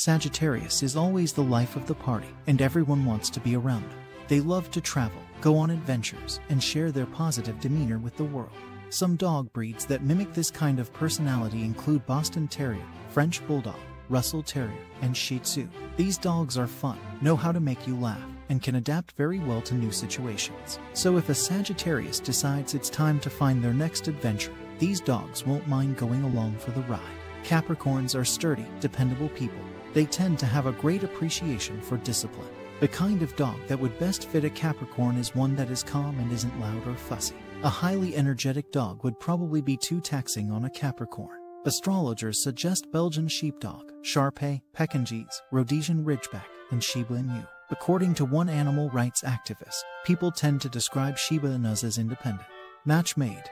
Sagittarius is always the life of the party, and everyone wants to be around them. They love to travel, go on adventures, and share their positive demeanor with the world. Some dog breeds that mimic this kind of personality include Boston Terrier, French Bulldog, Russell Terrier, and Shih Tzu. These dogs are fun, know how to make you laugh, and can adapt very well to new situations. So if a Sagittarius decides it's time to find their next adventure, these dogs won't mind going along for the ride. Capricorns are sturdy, dependable people. They tend to have a great appreciation for discipline. The kind of dog that would best fit a Capricorn is one that is calm and isn't loud or fussy. A highly energetic dog would probably be too taxing on a Capricorn. Astrologers suggest Belgian Sheepdog, Shar-Pei, Pekingese, Rhodesian Ridgeback, and Shiba Inu. According to one animal rights activist, people tend to describe Shiba Inus as independent. Match made.